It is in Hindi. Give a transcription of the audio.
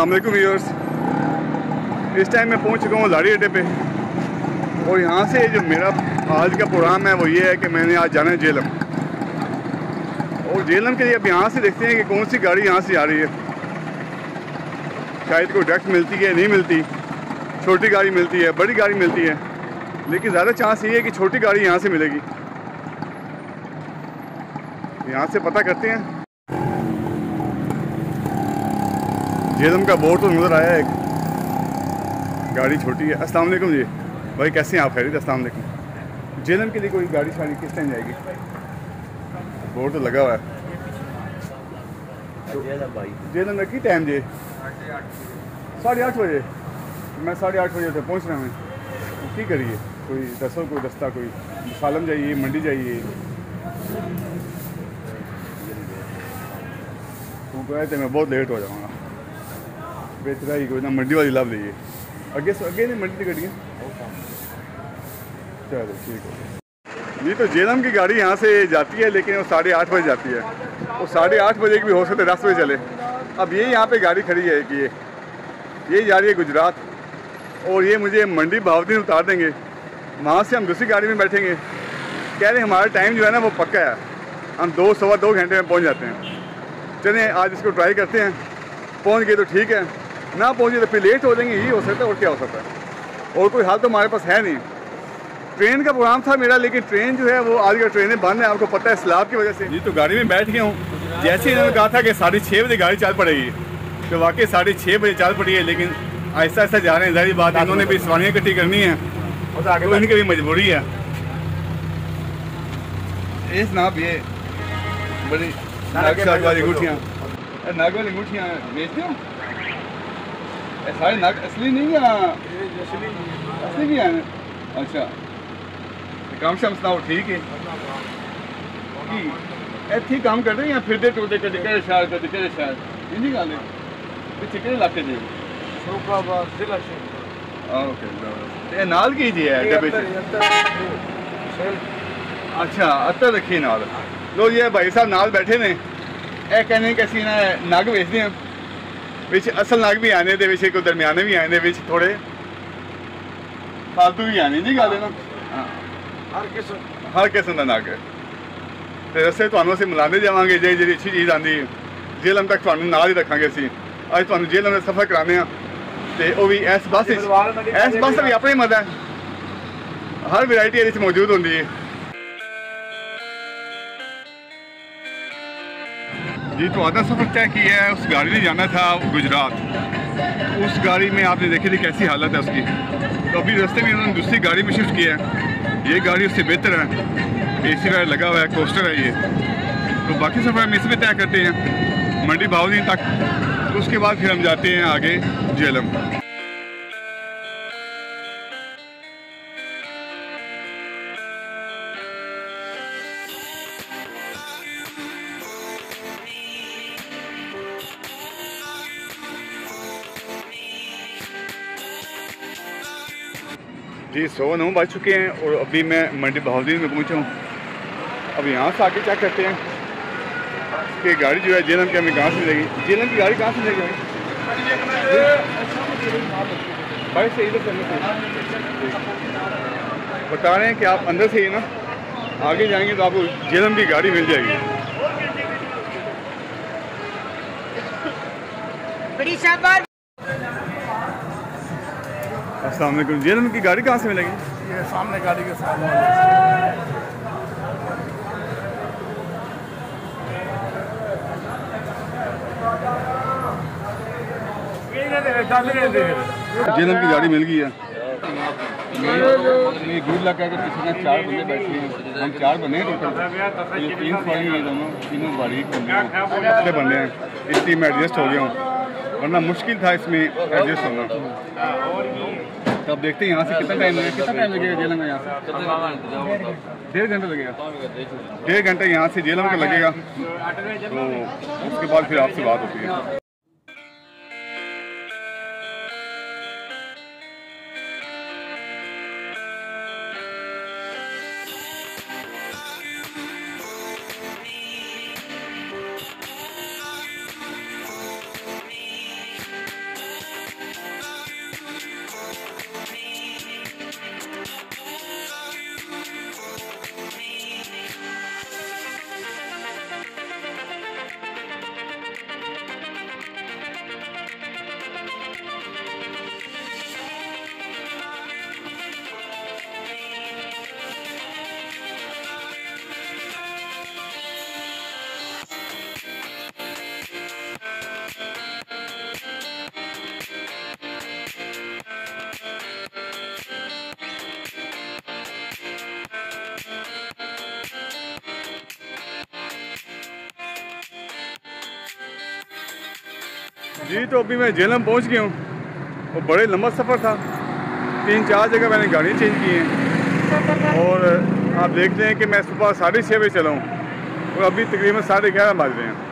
अस्सलाम व्यूअर्स इस टाइम मैं पहुँच चुका हूँ लाड़ी अड्डे पे। और यहाँ से जो मेरा आज का प्रोग्राम है, वो ये है कि मैंने आज जाना है जेलम। और जेलम के लिए अब यहाँ से देखते हैं कि कौन सी गाड़ी यहाँ से आ रही है। शायद कोई डायरेक्ट मिलती है, नहीं मिलती। छोटी गाड़ी मिलती है, बड़ी गाड़ी मिलती है। लेकिन ज़्यादा चांस ये है कि छोटी गाड़ी यहाँ से मिलेगी। यहाँ से पता करते हैं। जेलम का बोर्ड तो नज़र आया एक। गाड़ी छोटी है। अस्सलाम वालेकुम जी। भाई कैसे हैं आप? खैरियत अस्सलाम वालेकुम। जेलम के लिए कोई गाड़ी शाड़ी किस टाइम जाएगी? बोर्ड तो लगा हुआ है। जेलम में की टाइम जी? साढ़े आठ बजे। मैं साढ़े आठ बजे तक पहुँच रहा हूँ। की करिए? कोई दसो कोई दस्ता कोई सालम जाइए मंडी जाइए। तू कहे तो मैं बहुत लेट हो जाऊँगा। बेहतर ही कोई ना, मंडी वाली लाभ लीजिए अगे नहीं, मंडी की गड्डियाँ। चलो, ठीक है। ये तो जेलम की गाड़ी यहाँ से जाती है, लेकिन वो साढ़े आठ बजे जाती है। वो साढ़े आठ बजे की भी हो सकते दस बजे चले। अब ये यहाँ पे गाड़ी खड़ी है कि ये ये जा रही है गुजरात। और ये मुझे मंडी भावदीन उतार देंगे। वहाँ से हम दूसरी गाड़ी में बैठेंगे। कह रहे हमारा टाइम जो है ना, वो पक्का है। हम दो, सवा दो घंटे में पहुँच जाते हैं। चलें, आज इसको ट्राई करते हैं। पहुँच गए तो ठीक है। ना पहुँचे तो फिर लेट हो जाएँगे यही हो सकता है और क्या हो सकता है? और कोई हाल तो हमारे पास है नहीं। ट्रेन का प्रोग्राम था मेरा लेकिन ट्रेन जो है वो आज का ट्रेनें बंद है आपको पता है सैलाब की वजह से। जी तो गाड़ी में बैठ गया हूँ। जैसे ही इन्होंने कहा था कि साढ़े छः बजे गाड़ी चल पड़ेगी तो वाकई साढ़े छः बजे चल पड़ी है लेकिन आहिस्ता आहिस्ता जा रहे हैं जारी बात इन्होंने भी सवारियाँ इकट्ठी करनी है तो इनकी भी मजबूरी है। इस नाप ये बड़ी नाग वाली अंगूठियाँ। नाग वाली अंगूठियाँ बेचते हो? ਇਹ ਸਾਰੇ ਨਗ ਅਸਲੀ ਨਹੀਂ ਆ ਅਸਲੀ ਵੀ ਹਨ? ਅੱਛਾ। ਕੰਮ ਸ਼ਮ ਸੁਣਾਓ ਠੀਕ ਹੈ ਕੀ? ਇੱਥੇ ਕੰਮ ਕਰਦੇ ਜਾਂ ਫਿਰਦੇ ਟੁਰਦੇ ਕਦੇ ਕਦੇ ਸ਼ਹਿਰ ਕਦੇ ਕਦੇ ਸ਼ਹਿਰ? ਇੰਨੀ ਗੱਲ ਹੈ। ਪਿੱਛੇ ਕਿਹੜੇ ਇਲਾਕੇ ਦੇ? ਸ਼ੋਕਾਬਾਦ ਜ਼ਿਲ੍ਹਾ ਸ਼ੇਖ ਓਕੇ ਤੇ ਨਾਲ ਕੀ ਜੀ ਹੈ ਡੱਬੇ ਅੱਛਾ ਅੱਤਰ ਰੱਖੀ ਨਾਲ। ਲੋ ਜੀ ਭਾਈ ਸਾਹਿਬ ਨਾਲ ਬੈਠੇ ਨੇ। ਇਹ ਕਹਿੰਦੇ ਕਿ ਅਸੀਂ ਨਾ ਨਗ ਵੇਚਦੇ ਹਾਂ। ਵਿੱਚ ਅਸਲ ਨਗ ਵੀ ਆਨੇ ਦੇ ਵਿੱਚ ਕੋਈ ਦਰਮਿਆਨੇ ਵੀ ਆਨੇ ਦੇ ਵਿੱਚ ਥੋੜੇ ਫਾਲਤੂ ਵੀ ਆਨੇ ਜੀ ਗੱਲ ਹੈ ਨਾ ਹਾਂ। ਹਰ ਕਿਸਮ। ਹਰ ਕਿਸਮ ਦਾ ਨਗ। ਤੇ ਰਸਤੇ ਤੁਹਾਨੂੰ ਅਸੀਂ ਮਿਲਾਉਂਦੇ ਜਾਵਾਂਗੇ ਜੇ ਜਿਹੜੀ ਅੱਛੀ ਚੀਜ਼ ਆਂਦੀ ਜੇਲਮ ਤੱਕ ਤੁਹਾਨੂੰ ਨਾਲ ਹੀ ਰੱਖਾਂਗੇ ਅਸੀਂ। ਅੱਜ ਤੁਹਾਨੂੰ ਜੇਲਮ ਦਾ ਸਫ਼ਰ ਕਰਾਉਂਦੇ ਆ ਤੇ ਉਹ ਵੀ ਇਸ ਬੱਸ ਇਸ ਬੱਸ ਦਾ ਵੀ ਆਪਣਾ ਹੀ ਮਜ਼ਾ ਹੈ। ਹਰ ਵੈਰਾਈਟੀ ਇਹਦੇ ਵਿੱਚ ਮੌਜੂਦ ਹੁੰਦੀ ਹੈ। जी तो आधा सफ़र तय किया है? उस गाड़ी ने जाना था गुजरात। उस गाड़ी में आपने देखी थी कैसी हालत है उसकी? तो अभी रास्ते में उन्होंने दूसरी गाड़ी में शिफ्ट किया है। ये गाड़ी उससे बेहतर है। ए सी वगैरह लगा हुआ है, कोस्टर है ये। तो बाकी सफ़र हम इसमें तय करते हैं। मंडी भावनी तक। तो उसके बाद फिर हम जाते हैं आगे जेलम। जी सौ नौ बज चुके हैं और अभी मैं मंडी बहाउद्दीन में पहुँचा हूँ। अब यहाँ से आके चेक करते हैं कि गाड़ी जो है, जेलम की हमें कहाँ से मिलेगी? जेलम की गाड़ी कहाँ से मिलेगी भाई भाई से इधर बता रहे हैं कि आप अंदर से ही ना? आगे जाएँगे तो आपको जेलम की गाड़ी मिल जाएगी। बड़ी शाबाश। अस्सलाम वालेकुम। जेलम की गाड़ी कहाँ से मिलेगी? ये सामने गाड़ी के सामने जेलम की गाड़ी मिल गई है। ये ये गुड लग कि पीछे ना चार बंदे बैठे हैं। हम चार बने हैं टोटल। ये तीन सवारी हैं दोनों। तीनों बारीक बंदे हैं। बंदे हैं। इस टीम में एडजस्ट हो गया हूँ। वरना मुश्किल था इसमें एडजस्ट होना। तो अब देखते हैं यहाँ से कितना टाइम लगेगा। कितना टाइम लगेगा जेलम में यहाँ से? डेढ़ घंटा लगेगा। डेढ़ घंटा यहाँ से जेलम का लगेगा। तो उसके बाद फिर आपसे बात होती है। जी तो अभी मैं झेलम पहुँच गया हूँ। और बड़े लंबा सफ़र था। तीन, चार जगह मैंने गाड़ी चेंज की हैं। और आप देखते हैं कि मैं सुबह साढ़े छः बजे चला हूँ। और अभी तकरीबन साढ़े ग्यारह बज रहे हैं।